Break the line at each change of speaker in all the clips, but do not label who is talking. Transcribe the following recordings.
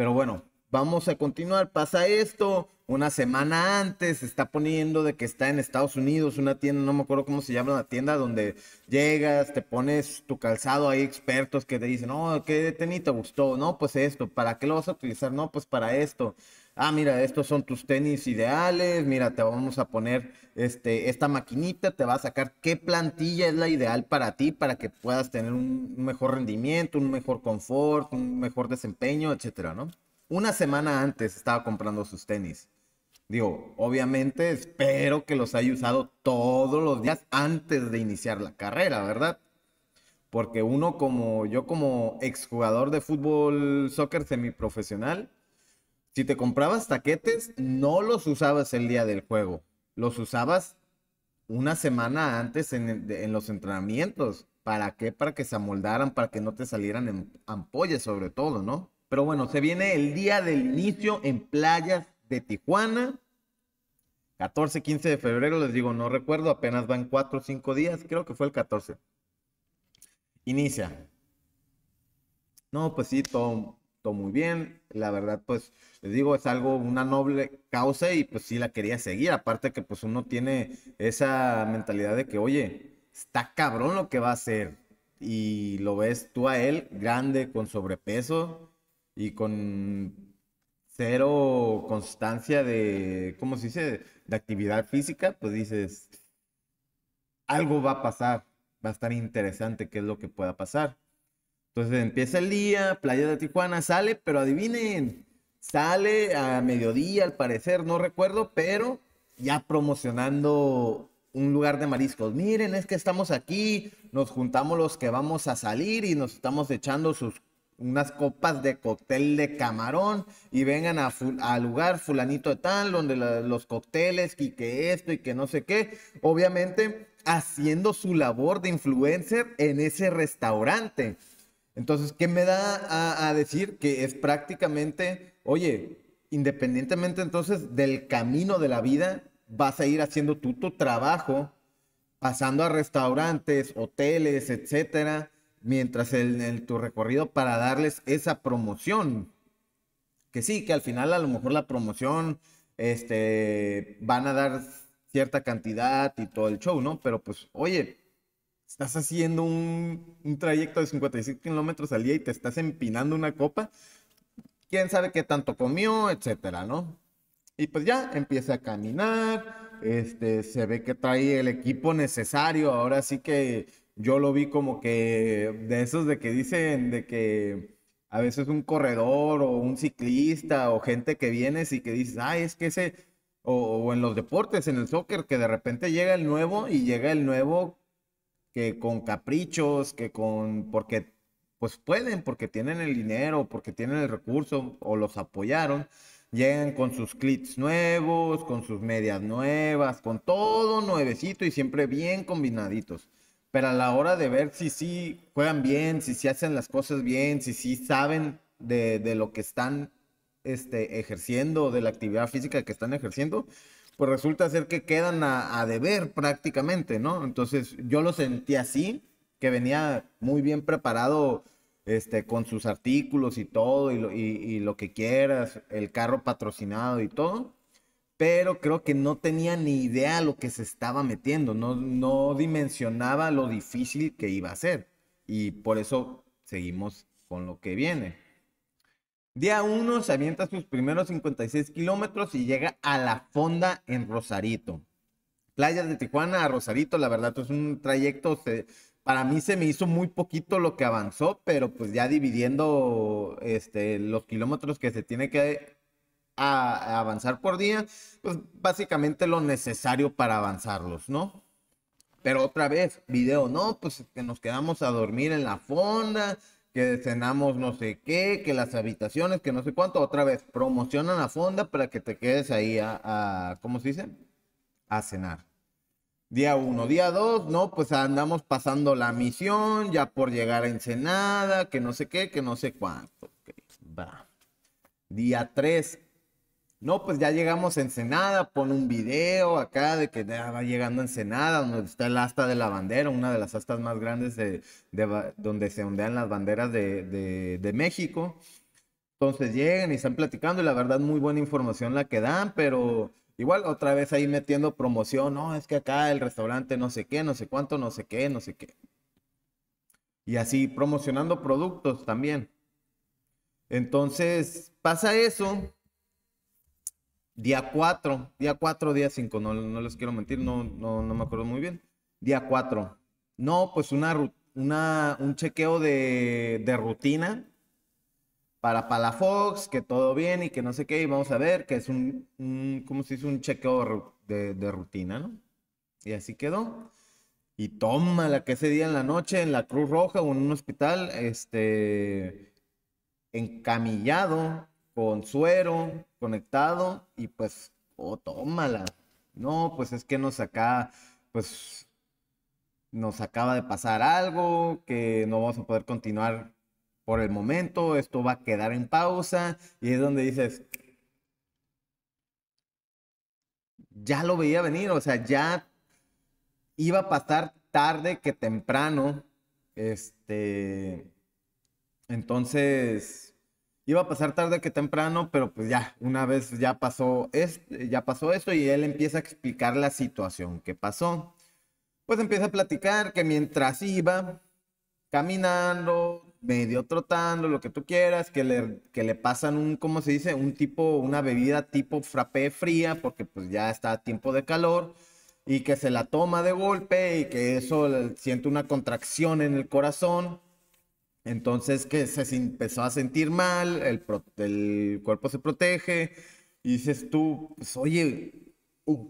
Pero bueno, vamos a continuar. Pasa esto, una semana antes se está poniendo de que está en Estados Unidos, una tienda, no me acuerdo cómo se llama la tienda, donde llegas, te pones tu calzado, hay expertos que te dicen, no, ¿qué tenis te gustó? No, pues esto, ¿para qué lo vas a utilizar? No, pues para esto. Ah, mira, estos son tus tenis ideales, mira, te vamos a poner este, esta maquinita, te va a sacar qué plantilla es la ideal para ti, para que puedas tener un mejor rendimiento, un mejor confort, un mejor desempeño, etcétera, ¿no? Una semana antes estaba comprando sus tenis. Digo, obviamente espero que los haya usado todos los días antes de iniciar la carrera, ¿verdad? Porque uno como yo como exjugador de fútbol, soccer semiprofesional, si te comprabas taquetes, no los usabas el día del juego. Los usabas una semana antes en, los entrenamientos. ¿Para qué? Para que se amoldaran, para que no te salieran en ampollas sobre todo, ¿no? Pero bueno, se viene el día del inicio en playas de Tijuana. 14, 15 de febrero, les digo, no recuerdo, apenas van 4 o 5 días, creo que fue el 14. Inicia. No, pues sí, todo muy bien. La verdad, pues, les digo, es algo, una noble causa y pues sí la quería seguir. Aparte que pues uno tiene esa mentalidad de que, oye, está cabrón lo que va a hacer. Y lo ves tú a él, grande, con sobrepeso y con cero constancia de, ¿cómo se dice? De actividad física, pues dices, algo va a pasar. Va a estar interesante qué es lo que pueda pasar. Entonces empieza el día, Playa de Tijuana sale, pero adivinen, sale a mediodía al parecer, no recuerdo, pero ya promocionando un lugar de mariscos. Miren, es que estamos aquí, nos juntamos los que vamos a salir y nos estamos echando sus unas copas de cóctel de camarón y vengan a al lugar fulanito de tal, donde los cócteles y que esto y que no sé qué. Obviamente haciendo su labor de influencer en ese restaurante. Entonces, ¿qué me da a, decir? Que es prácticamente, oye, independientemente entonces del camino de la vida, vas a ir haciendo tú tu trabajo, pasando a restaurantes, hoteles, etcétera, mientras en, tu recorrido para darles esa promoción. Que sí, que al final a lo mejor la promoción, este, van a dar cierta cantidad y todo el show, ¿no? Pero pues, oye, estás haciendo un, trayecto de 55 kilómetros al día y te estás empinando una copa, quién sabe qué tanto comió, etcétera, ¿no? Y pues ya empieza a caminar, este, se ve que trae el equipo necesario, ahora sí que yo lo vi como que de esos de que dicen de que a veces un corredor o un ciclista o gente que vienes y que dices, ay, es que ese, o en los deportes, en el soccer, que de repente llega el nuevo y llega el nuevo que con caprichos, que con, porque pues pueden, porque tienen el dinero, porque tienen el recurso o los apoyaron, llegan con sus clips nuevos, con sus medias nuevas, con todo nuevecito y siempre bien combinaditos. Pero a la hora de ver si sí juegan bien, si sí hacen las cosas bien, si sí saben de, de lo que están este, ejerciendo, de la actividad física que están ejerciendo, pues resulta ser que quedan a, deber prácticamente, ¿no? Entonces yo lo sentí así, que venía muy bien preparado este, con sus artículos y todo, y lo, que quieras, el carro patrocinado y todo, pero creo que no tenía ni idea lo que se estaba metiendo, no dimensionaba lo difícil que iba a ser, y por eso seguimos con lo que viene. Día 1 se avienta sus primeros 56 kilómetros y llega a la fonda en Rosarito. Playas de Tijuana a Rosarito, la verdad es un trayecto, para mí se me hizo muy poquito lo que avanzó, pero pues ya dividiendo este, los kilómetros que se tiene que avanzar por día, pues básicamente lo necesario para avanzarlos, ¿no? Pero otra vez, video, no, pues que nos quedamos a dormir en la fonda, que cenamos no sé qué, que las habitaciones, que no sé cuánto, otra vez, promocionan a fonda para que te quedes ahí a, ¿cómo se dice? A cenar. Día uno, día dos, no, pues andamos pasando la misión, ya por llegar a Ensenada, que no sé qué, que no sé cuánto. va. Día tres, no, pues ya llegamos a Ensenada, pone un video acá de que ya va llegando a Ensenada, donde está el asta de la bandera, una de las astas más grandes de, donde se ondean las banderas de, México. Entonces llegan y están platicando y la verdad muy buena información la que dan, pero igual otra vez ahí metiendo promoción, no, es que acá el restaurante no sé qué, no sé cuánto, no sé qué, no sé qué. Y así promocionando productos también. Entonces pasa eso. Día 4, día 4, día 5, no, no les quiero mentir, no, no, no me acuerdo muy bien. Día 4. No, pues una, una, un chequeo de, de rutina para Palafox, que todo bien y que no sé qué, y vamos a ver que es un, un ¿cómo se dice? Un chequeo de, de, rutina, ¿no? Y así quedó. Y toma la que ese día en la noche en la Cruz Roja o en un hospital, este, encamillado, con suero, conectado, y pues, oh, tómala. No, pues es que nos acá, pues, nos acaba de pasar algo, que no vamos a poder continuar por el momento, esto va a quedar en pausa y es donde dices, ya lo veía venir, o sea, ya iba a pasar tarde que temprano, este, entonces, iba a pasar tarde que temprano, pero pues ya, una vez ya pasó, es, ya pasó esto y él empieza a explicar la situación que pasó. Pues empieza a platicar que mientras iba caminando, medio trotando, lo que tú quieras, que le, que le pasan un, ¿cómo se dice? Un tipo, una bebida tipo frappé fría, porque pues ya está a tiempo de calor, y que se la toma de golpe y que eso siente una contracción en el corazón. Entonces que se empezó a sentir mal, el, el cuerpo se protege, y dices tú, pues oye,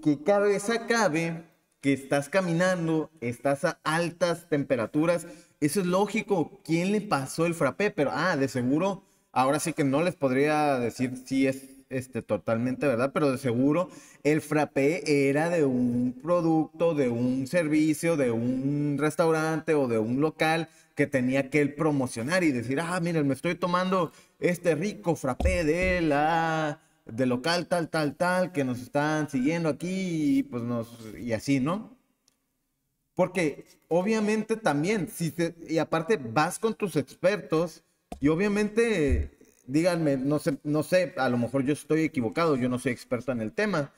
¿qué cabeza cabe que estás caminando, estás a altas temperaturas? Eso es lógico. ¿Quién le pasó el frappé? Pero, ah, de seguro, ahora sí que no les podría decir si es este, totalmente verdad, pero de seguro el frappé era de un producto, de un servicio, de un restaurante o de un local que tenía que él promocionar y decir, ah, miren, me estoy tomando este rico frappé de la de local tal, tal, tal, que nos están siguiendo aquí y pues nos, y así, ¿no? Porque obviamente también, si y aparte vas con tus expertos y obviamente, díganme, no sé, no sé, a lo mejor yo estoy equivocado, yo no soy experto en el tema,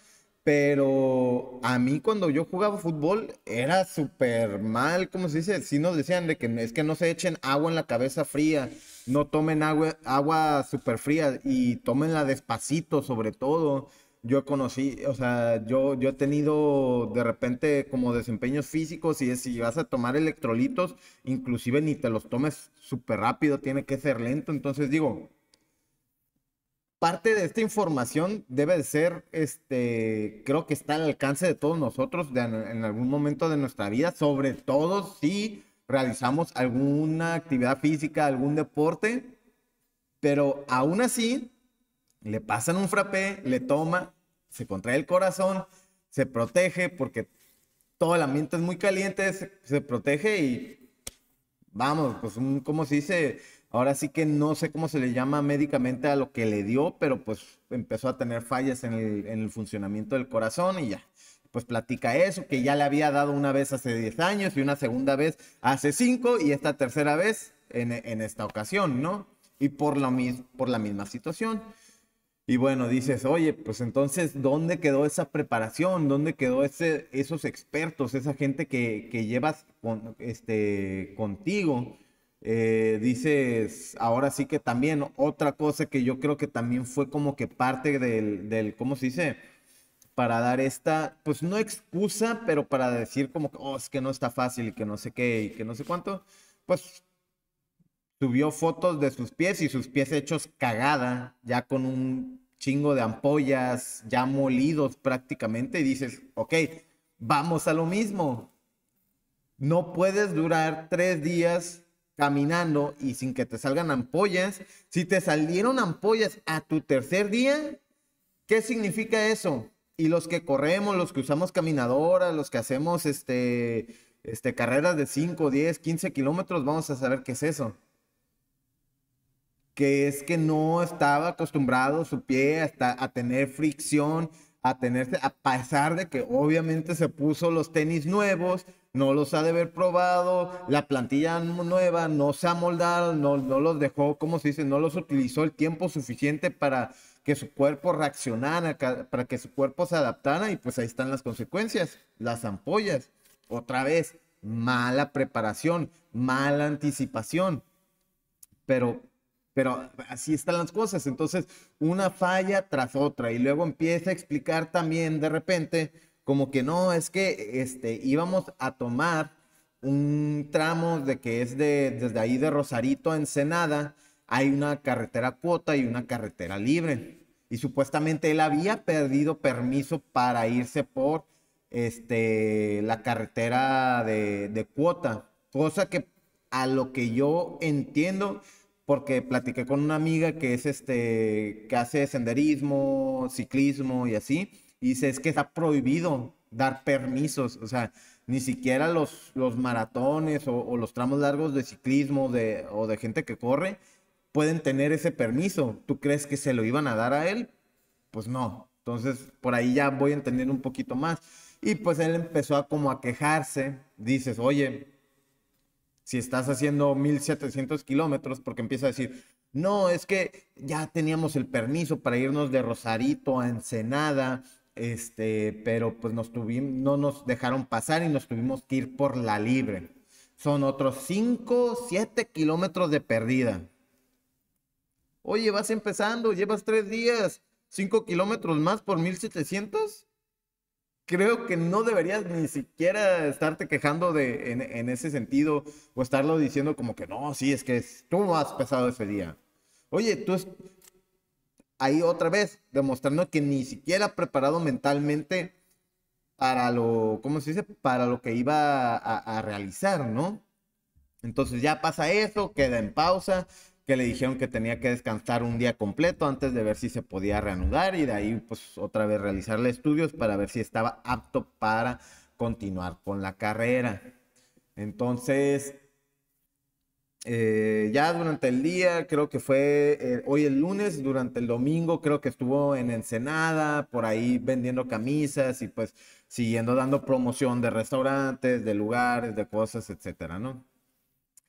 pero a mí cuando yo jugaba fútbol era súper mal, ¿cómo se dice? Si nos decían de que es que no se echen agua en la cabeza fría, no tomen agua, agua súper fría y tómenla despacito sobre todo yo conocí, o sea, yo, yo he tenido de repente como desempeños físicos y es, si vas a tomar electrolitos, inclusive ni te los tomes súper rápido, tiene que ser lento. Entonces digo, parte de esta información debe de ser, este, creo que está al alcance de todos nosotros en algún momento de nuestra vida, sobre todo si realizamos alguna actividad física, algún deporte, pero aún así le pasan un frappé, le toma, se contrae el corazón, se protege porque todo el ambiente es muy caliente, se, protege y vamos, pues un, ¿cómo se dice? Ahora sí que no sé cómo se le llama médicamente a lo que le dio, pero pues empezó a tener fallas en el, en el funcionamiento del corazón y ya. Pues platica eso, que ya le había dado una vez hace 10 años y una segunda vez hace 5 y esta tercera vez en, esta ocasión, ¿no? Y por la, misma situación. Y bueno, dices, oye, pues entonces, ¿dónde quedó esa preparación? ¿Dónde quedó esos expertos, esa gente que, llevas con, este, contigo? Eh, dices, ahora sí que también otra cosa que yo creo que también fue como que parte del, del, ¿cómo se dice? Para dar esta, pues no excusa, pero para decir como que, oh, es que no está fácil y que no sé qué y que no sé cuánto, pues subió fotos de sus pies y sus pies hechos cagada, ya con un chingo de ampollas, ya molidos prácticamente, y dices, ok, vamos a lo mismo. No puedes durar tres días caminando y sin que te salgan ampollas. Si te salieron ampollas a tu tercer día, ¿qué significa eso? Y los que corremos, los que usamos caminadoras, los que hacemos este, este, carreras de 5, 10, 15 kilómetros, vamos a saber qué es eso que es que no estaba acostumbrado su pie hasta a tener fricción, a tenerse, a pesar de que obviamente se puso los tenis nuevos, no los ha de haber probado, la plantilla nueva no se ha moldado, no, no los dejó, ¿cómo se dice? No los utilizó el tiempo suficiente para que su cuerpo reaccionara, para que su cuerpo se adaptara y pues ahí están las consecuencias, las ampollas. Otra vez, mala preparación, mala anticipación. Pero, pero así están las cosas. Entonces, una falla tras otra y luego empieza a explicar también de repente como que no, es que este, íbamos a tomar un tramo de que es de, desde ahí de Rosarito a Ensenada, hay una carretera cuota y una carretera libre. Y supuestamente él había perdido permiso para irse por este, la carretera de, de cuota, cosa que a lo que yo entiendo, porque platiqué con una amiga que es este, que hace senderismo, ciclismo y así, y dice, es que está prohibido dar permisos, o sea, ni siquiera los, los maratones o, los tramos largos de ciclismo de, o de gente que corre pueden tener ese permiso. ¿Tú crees que se lo iban a dar a él? Pues no. Entonces, por ahí ya voy a entender un poquito más. Y pues él empezó a como a quejarse. Dices, oye, si estás haciendo 1700 kilómetros, porque empieza a decir, no, es que ya teníamos el permiso para irnos de Rosarito a Ensenada este, pero pues nos tuvimos, no nos dejaron pasar y nos tuvimos que ir por la libre. Son otros 5, 7 kilómetros de perdida. Oye, vas empezando, llevas tres días, 5 kilómetros más por 1700. Creo que no deberías ni siquiera estarte quejando de, en, ese sentido o estarlo diciendo como que no, sí, es que tú has pesado ese día. Oye, tú, ahí otra vez, demostrando que ni siquiera preparado mentalmente para lo, ¿cómo se dice? Para lo que iba a, realizar, ¿no? Entonces ya pasa eso, queda en pausa, que le dijeron que tenía que descansar un día completo antes de ver si se podía reanudar y de ahí pues otra vez realizarle estudios para ver si estaba apto para continuar con la carrera. Entonces, eh, ya durante el día, creo que fue eh, hoy el lunes, durante el domingo, creo que estuvo en Ensenada, por ahí vendiendo camisas y pues siguiendo dando promoción de restaurantes, de lugares, de cosas, etcétera, ¿no?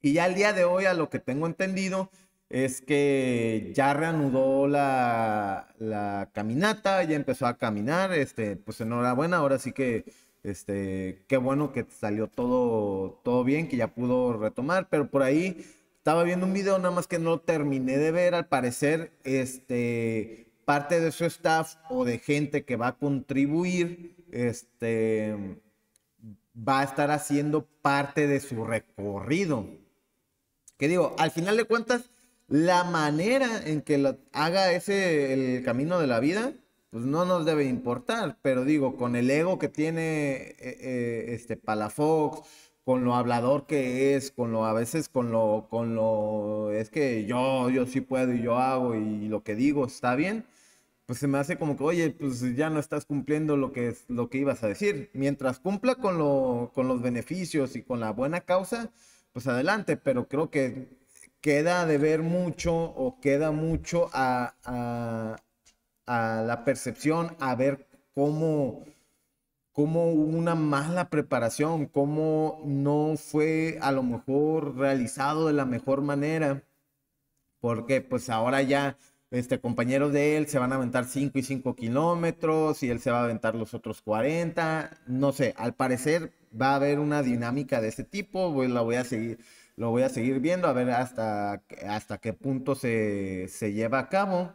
Y ya el día de hoy, a lo que tengo entendido, es que ya reanudó la, la caminata, ya empezó a caminar, este, pues enhorabuena, ahora sí que este, qué bueno que salió todo, todo bien, que ya pudo retomar, pero por ahí estaba viendo un video, nada más que no terminé de ver, al parecer, este, parte de su staff o de gente que va a contribuir, este, va a estar haciendo parte de su recorrido. Que digo, al final de cuentas, la manera en que lo haga ese el camino de la vida, pues no nos debe importar, pero digo, con el ego que tiene eh, eh, este Palafox, con lo hablador que es, con lo a veces con lo con lo es que yo yo sí puedo y yo hago y lo que digo está bien, pues se me hace como que, oye, pues ya no estás cumpliendo lo que es lo que ibas a decir. Mientras cumpla con lo con los beneficios y con la buena causa, pues adelante, pero creo que queda de ver mucho o queda mucho a a la percepción, a ver cómo, cómo una mala preparación, cómo no fue a lo mejor realizado de la mejor manera, porque pues ahora ya este, compañeros de él se van a aventar 5 y 5 kilómetros y él se va a aventar los otros 40, no sé, al parecer va a haber una dinámica de ese tipo, pues la voy a seguir, lo voy a seguir viendo a ver hasta, hasta qué punto se, se lleva a cabo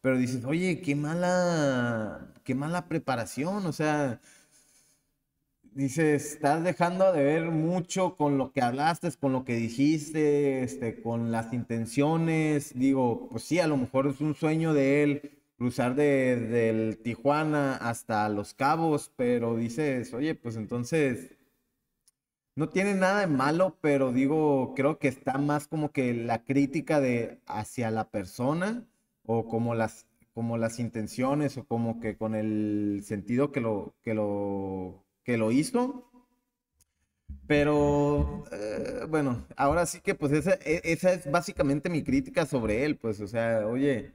pero dices, oye, qué mala, qué mala preparación, o sea, dices, estás dejando de ver mucho con lo que hablaste, con lo que dijiste, este, con las intenciones, digo, pues sí, a lo mejor es un sueño de él cruzar de, del Tijuana hasta Los Cabos, pero dices, oye, pues entonces no tiene nada de malo, pero digo, creo que está más como que la crítica de hacia la persona o como las, como las intenciones o como que con el sentido que lo, que lo, que lo hizo. Pero eh, bueno, ahora sí que pues esa, e, esa es básicamente mi crítica sobre él, pues o sea, oye,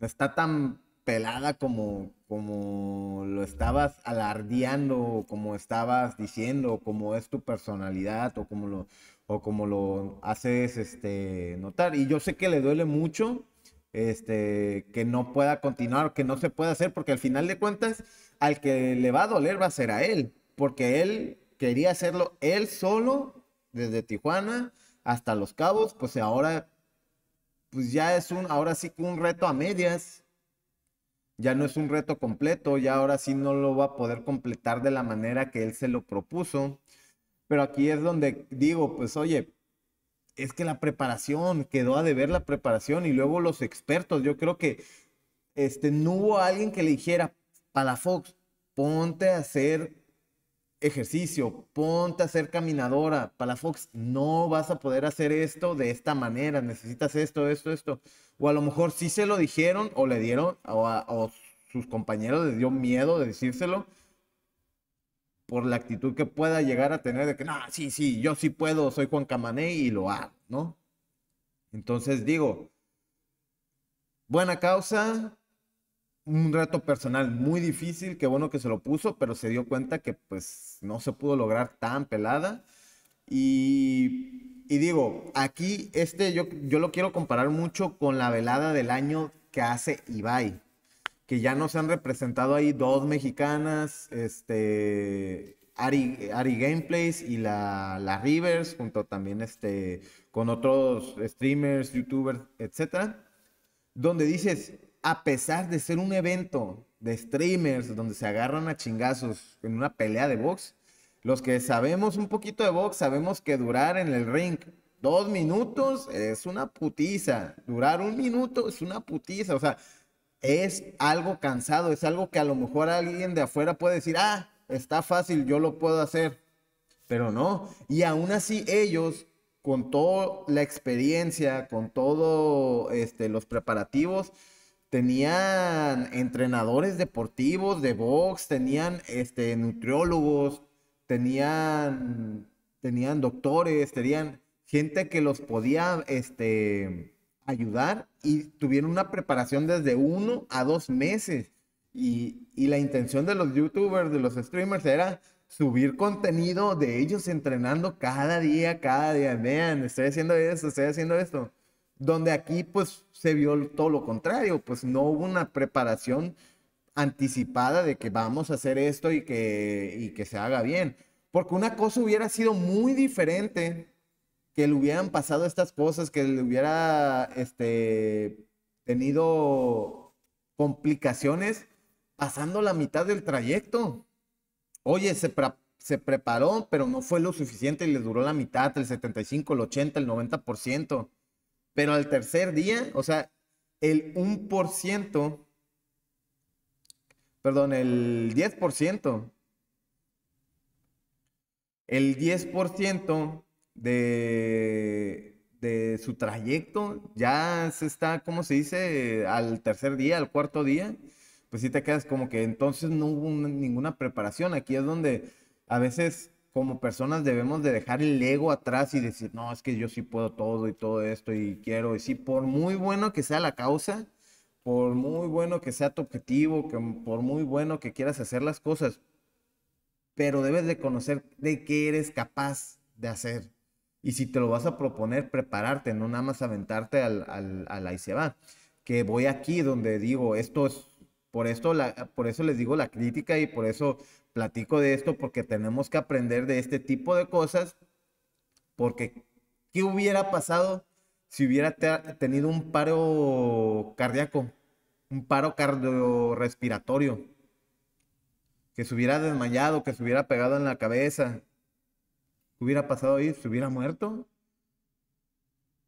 está tan pelada como, como lo estabas alardeando, como estabas diciendo, como es tu personalidad, o como lo, o como lo haces este, notar. Y yo sé que le duele mucho este, que no pueda continuar, que no se pueda hacer, porque al final de cuentas, al que le va a doler va a ser a él, porque él quería hacerlo él solo, desde Tijuana hasta Los Cabos, pues ahora, pues ya es un, ahora sí un reto a medias, ya no es un reto completo, ya ahora sí no lo va a poder completar de la manera que él se lo propuso. Pero aquí es donde digo, pues oye, es que la preparación, quedó a deber la preparación y luego los expertos, yo creo que este, no hubo alguien que le dijera, para Fox, ponte a hacer ejercicio, ponte a hacer caminadora, para Fox, no vas a poder hacer esto de esta manera, necesitas esto, esto, esto. O a lo mejor sí se lo dijeron o le dieron, o, o sus compañeros les dio miedo de decírselo, por la actitud que pueda llegar a tener de que, no, sí, sí, yo sí puedo, soy Juan Camané y lo hago, ¿no? Entonces digo, buena causa, un reto personal muy difícil, qué bueno que se lo puso, pero se dio cuenta que pues no se pudo lograr tan pelada. Y, y digo, aquí este yo, yo lo quiero comparar mucho con la velada del año que hace Ibai que ya nos han representado ahí dos mexicanas, este, Ari, Ari Gameplays y la, la, Rivers, junto también este, con otros streamers, youtubers, etcétera, donde dices, a pesar de ser un evento de streamers donde se agarran a chingazos en una pelea de box, los que sabemos un poquito de box sabemos que durar en el ring dos minutos es una putiza, durar un minuto es una putiza, o sea, es algo cansado, es algo que a lo mejor alguien de afuera puede decir, ah, está fácil, yo lo puedo hacer, pero no. Y aún así ellos, con toda la experiencia, con todos este, los preparativos, tenían entrenadores deportivos de box, tenían este, nutriólogos, tenían, tenían doctores, tenían gente que los podía este, ayudar y tuvieron una preparación desde uno a dos meses. Y, la intención de los youtubers, de los streamers, era subir contenido de ellos entrenando cada día, cada día. Vean, estoy haciendo esto, estoy haciendo esto. Donde aquí pues se vio todo lo contrario, pues no hubo una preparación anticipada de que vamos a hacer esto y que, y que se haga bien. Porque una cosa hubiera sido muy diferente que le hubieran pasado estas cosas, que le hubiera este, tenido complicaciones pasando la mitad del trayecto. Oye, se, se preparó, pero no fue lo suficiente y le duró la mitad, el 75, el 80, el 90%. Pero al tercer día, o sea, el 1%, perdón, el 10%, el 10% de, de su trayecto, ya se está, ¿cómo se dice? Al tercer día, al cuarto día, pues sí te quedas como que entonces no hubo ninguna preparación. Aquí es donde a veces como personas debemos de dejar el ego atrás y decir, no, es que yo sí puedo todo y todo esto y quiero. Y sí, por muy bueno que sea la causa, por muy bueno que sea tu objetivo, que por muy bueno que quieras hacer las cosas, pero debes de conocer de qué eres capaz de hacer. Y si te lo vas a proponer, prepararte, no nada más aventarte al, al, al ahí se va. Que voy aquí donde digo, esto es, por esto, la, por eso les digo la crítica y por eso platico de esto, porque tenemos que aprender de este tipo de cosas, porque ¿qué hubiera pasado si hubiera tenido un paro cardíaco, un paro cardiorrespiratorio? Que se hubiera desmayado, que se hubiera pegado en la cabeza, hubiera pasado ahí? ¿Se hubiera muerto?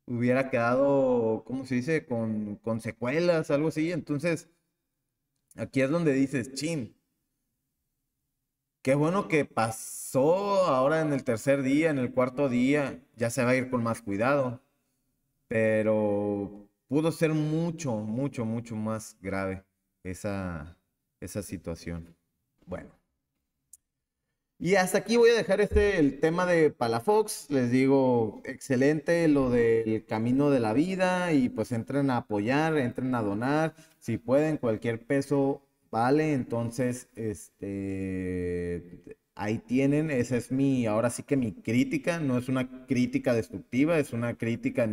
Hubiera quedado, ¿cómo se dice? Con, con secuelas, algo así. Entonces, aquí es donde dices, chin, qué bueno que pasó ahora en el tercer día, en el cuarto día, ya se va a ir con más cuidado. Pero pudo ser mucho, mucho, mucho más grave esa, esa situación. Bueno. Y hasta aquí voy a dejar este el tema de Palafox. Les digo, excelente lo del camino de la vida y pues entren a apoyar, entren a donar. Si pueden, cualquier peso Vale, entonces, este, ahí tienen, esa es mi, ahora sí que mi crítica, no es una crítica destructiva, es una crítica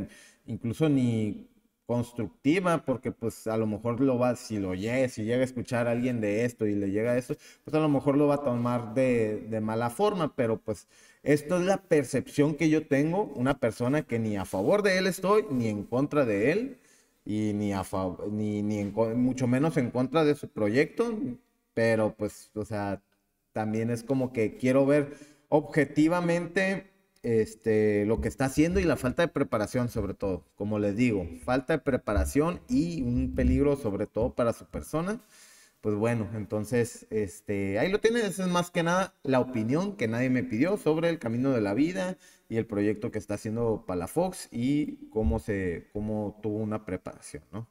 incluso ni constructiva, porque pues a lo mejor lo va, si lo llega, si llega a escuchar a alguien de esto y le llega esto, pues a lo mejor lo va a tomar de, de mala forma, pero pues esto es la percepción que yo tengo, una persona que ni a favor de él estoy, ni en contra de él, y ni a ni, ni mucho menos en contra de su proyecto, pero pues, o sea, también es como que quiero ver objetivamente este, lo que está haciendo y la falta de preparación sobre todo, como les digo, falta de preparación y un peligro sobre todo para su persona. Pues bueno, entonces, este, ahí lo tienen, es más que nada la opinión que nadie me pidió sobre el camino de la vida y el proyecto que está haciendo Palafox y cómo se, cómo tuvo una preparación, ¿no?